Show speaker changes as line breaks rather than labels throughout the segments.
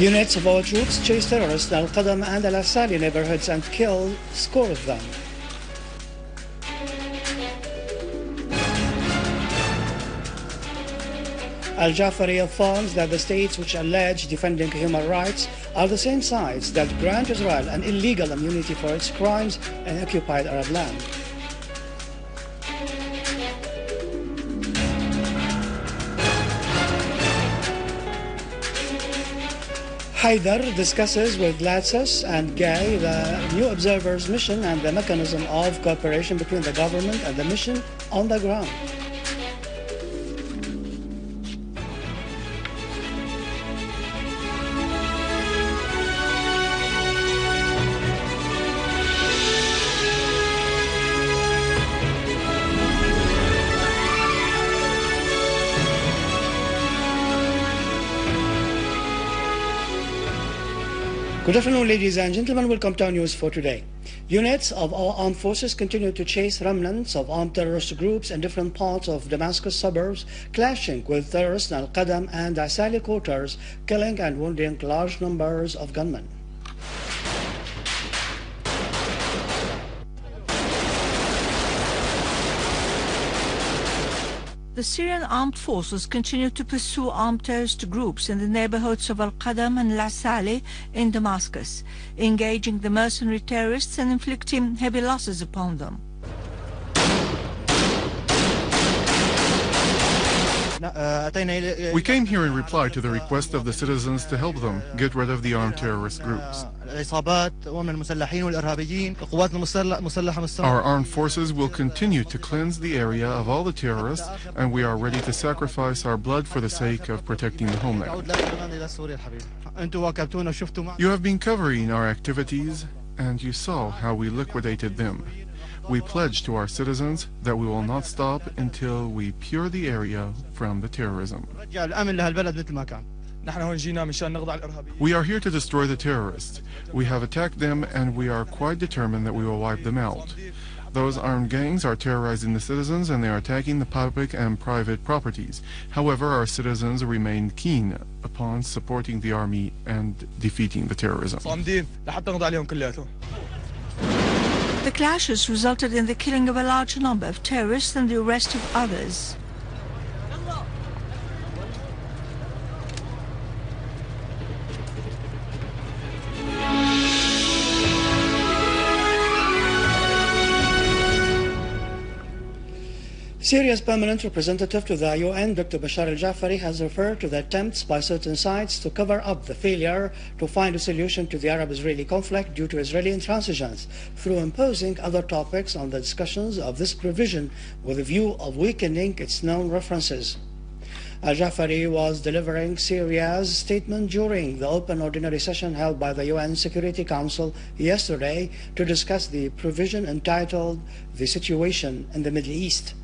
Units of all troops chased terrorists in Al-Qadam and Al-Asali neighborhoods and killed scores of them. Al-Jafari affirms that the states which allege defending human rights are the same sides that grant Israel an illegal immunity for its crimes in occupied Arab land. Haider discusses with Ladsous and Gaye the new observers mission and the mechanism of cooperation between the government and the mission on the ground. Good afternoon, ladies and gentlemen. Welcome to our news for today. Units of our armed forces continue to chase remnants of armed terrorist groups in different parts of Damascus suburbs, clashing with terrorists in Al-Qadam and Asali quarters, killing and wounding large numbers of gunmen.
The Syrian armed forces continue to pursue armed terrorist groups in the neighborhoods of Al-Qadam and Lasali in Damascus, engaging the mercenary terrorists and inflicting heavy losses upon them.
We came here in reply to the request of the citizens to help them get rid of the armed terrorist groups. Our armed forces will continue to cleanse the area of all the terrorists, and we are ready to sacrifice our blood for the sake of protecting the homeland. You have been covering our activities, and you saw how we liquidated them. We pledge to our citizens that we will not stop until we pure the area from the terrorism. We are here to destroy the terrorists. We have attacked them and we are quite determined that we will wipe them out. Those armed gangs are terrorizing the citizens and they are attacking the public and private properties. However, our citizens remain keen upon supporting the army and defeating the terrorism.
The clashes resulted in the killing of a large number of terrorists and the arrest of others.
Syria's permanent representative to the UN, Dr. Bashar al-Jafari, has referred to the attempts by certain sides to cover up the failure to find a solution to the Arab-Israeli conflict due to Israeli intransigence through imposing other topics on the discussions of this provision with a view of weakening its known references. Al-Jafari was delivering Syria's statement during the open ordinary session held by the UN Security Council yesterday to discuss the provision entitled The Situation in the Middle East.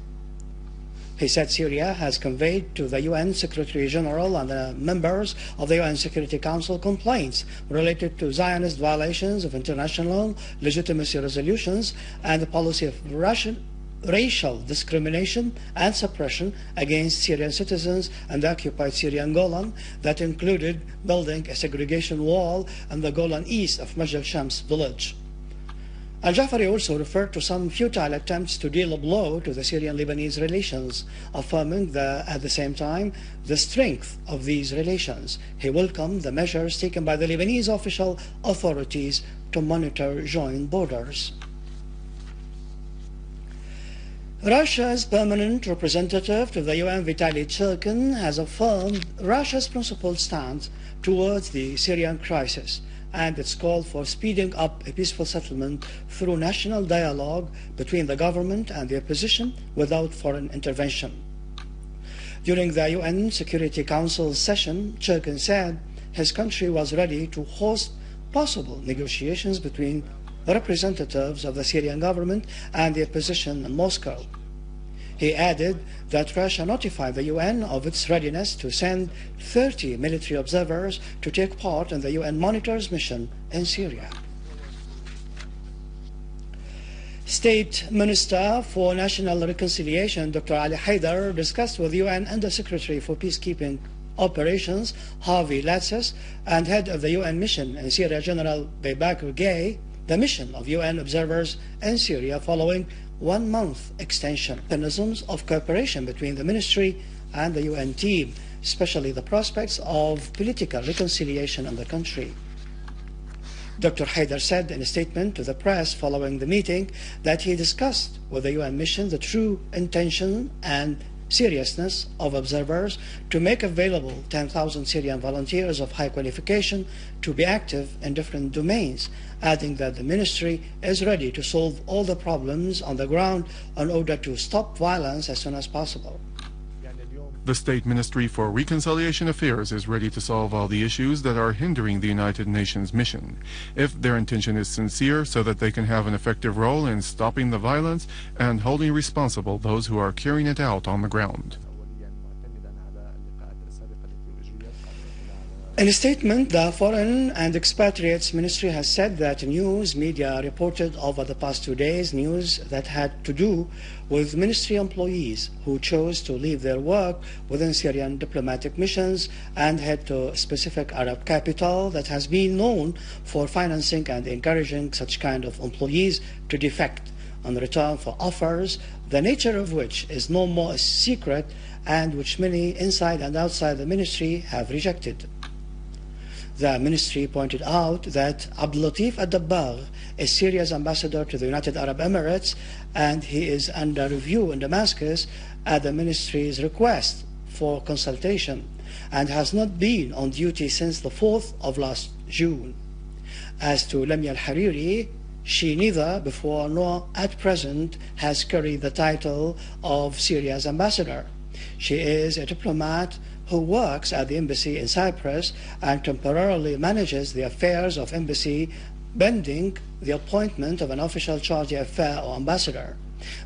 He said Syria has conveyed to the UN Secretary General and the members of the UN Security Council complaints related to Zionist violations of international legitimacy resolutions and the policy of Russian racial discrimination and suppression against Syrian citizens and occupied Syrian Golan that included building a segregation wall in the Golan east of Majd al-Shams village. Al-Jafari also referred to some futile attempts to deal a blow to the Syrian-Lebanese relations, affirming the, at the same time the strength of these relations. He welcomed the measures taken by the Lebanese official authorities to monitor joint borders. Russia's permanent representative to the UN, Vitaly Churkin, has affirmed Russia's principled stance towards the Syrian crisis and its call for speeding up a peaceful settlement through national dialogue between the government and the opposition without foreign intervention. During the UN Security Council session, Churkin said his country was ready to host possible negotiations between representatives of the Syrian government and the opposition in Moscow. He added that Russia notified the UN of its readiness to send 30 military observers to take part in the UN monitors mission in Syria. State Minister for National Reconciliation, Dr. Ali Haider, discussed with UN Undersecretary for Peacekeeping, Operations, Hervé Ladsous, and head of the UN mission in Syria, General Babacar Gaye, the mission of UN observers in Syria following one month extension. Mechanisms of cooperation between the ministry and the UN team, especially the prospects of political reconciliation in the country. Dr. Haider said in a statement to the press following the meeting that he discussed with the UN mission the true intention and seriousness of observers to make available 10,000 Syrian volunteers of high qualification to be active in different domains, adding that the ministry is ready to solve all the problems on the ground in order to stop violence as soon as possible.
The State Ministry for Reconciliation Affairs is ready to solve all the issues that are hindering the United Nations mission, if their intention is sincere so that they can have an effective role in stopping the violence and holding responsible those who are carrying it out on the ground.
In a statement, the Foreign and Expatriates Ministry has said that news media reported over the past two days news that had to do with ministry employees who chose to leave their work within Syrian diplomatic missions and head to a specific Arab capital that has been known for financing and encouraging such kind of employees to defect in return for offers, the nature of which is no more a secret and which many inside and outside the ministry have rejected. The ministry pointed out that Abdulatif Ad-Dabbagh is Syria's ambassador to the United Arab Emirates and he is under review in Damascus at the ministry's request for consultation and has not been on duty since the 4th of last June. As to Lamia al-Hariri, she neither before nor at present has carried the title of Syria's ambassador. She is a diplomat who works at the embassy in Cyprus and temporarily manages the affairs of embassy pending the appointment of an official charge d'affaires or ambassador.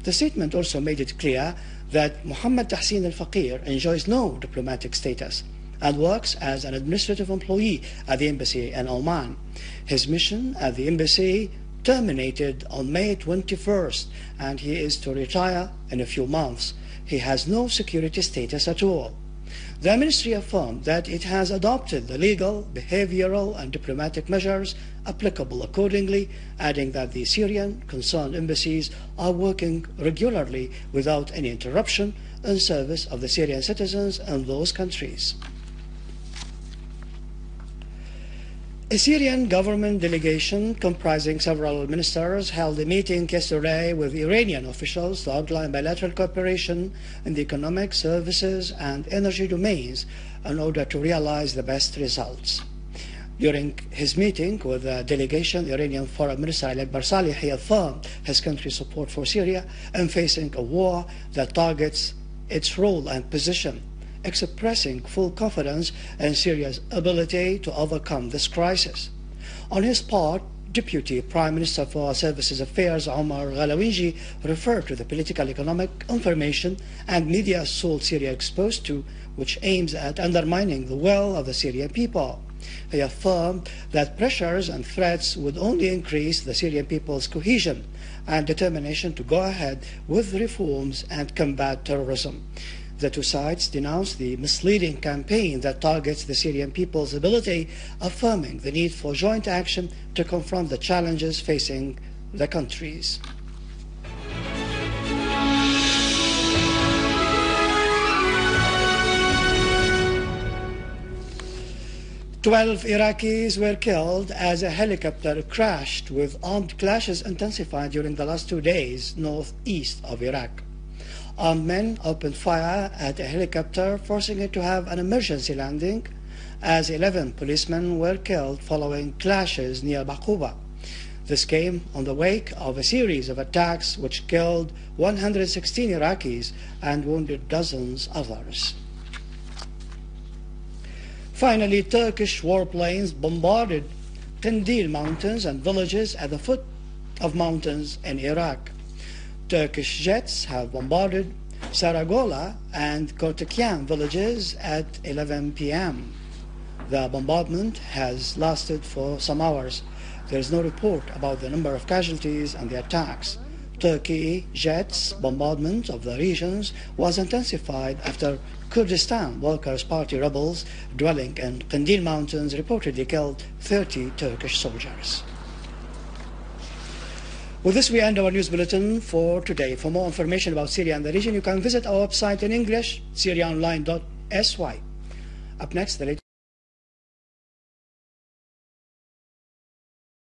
The statement also made it clear that Muhammad Tahsin al-Faqir enjoys no diplomatic status and works as an administrative employee at the embassy in Oman. His mission at the embassy terminated on May 21st and he is to retire in a few months. He has no security status at all. The ministry affirmed that it has adopted the legal, behavioral and diplomatic measures applicable accordingly, adding that the Syrian concerned embassies are working regularly without any interruption in service of the Syrian citizens in those countries. A Syrian government delegation comprising several ministers held a meeting yesterday with Iranian officials to outline bilateral cooperation in the economic, services and energy domains in order to realize the best results. During his meeting with the delegation, Iranian Foreign Minister Ali Akbar Salehi affirmed his country's support for Syria in facing a war that targets its role and position expressing full confidence in Syria's ability to overcome this crisis. On his part, Deputy Prime Minister for Services Affairs Omar Ghalawinji referred to the political, economic, information and media assault Syria exposed to, which aims at undermining the will of the Syrian people. He affirmed that pressures and threats would only increase the Syrian people's cohesion and determination to go ahead with reforms and combat terrorism. The two sides denounce the misleading campaign that targets the Syrian people's ability, affirming the need for joint action to confront the challenges facing the countries. Twelve Iraqis were killed as a helicopter crashed with armed clashes intensified during the last two days northeast of Iraq armed men opened fire at a helicopter, forcing it to have an emergency landing, as 11 policemen were killed following clashes near Bakuba. This came on the wake of a series of attacks which killed 116 Iraqis and wounded dozens others. Finally, Turkish warplanes bombarded Kandil mountains and villages at the foot of mountains in Iraq. Turkish jets have bombarded Saragola and Kortekian villages at 11 p.m. The bombardment has lasted for some hours. There is no report about the number of casualties and the attacks. Turkey jets bombardment of the regions was intensified after Kurdistan Workers' Party rebels dwelling in Kandil Mountains reportedly killed 30 Turkish soldiers. With this, we end our news bulletin for today. For more information about Syria and the region, you can visit our website in English, syriaonline.sy. Up next, the latest